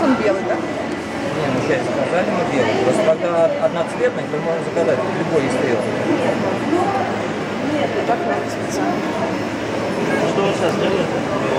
он белый, да? Не, ну сейчас заказали мы белый. Просто когда одноцветный, то можно заказать любой из трех. Ну, так надо специально. Что он сейчас делает?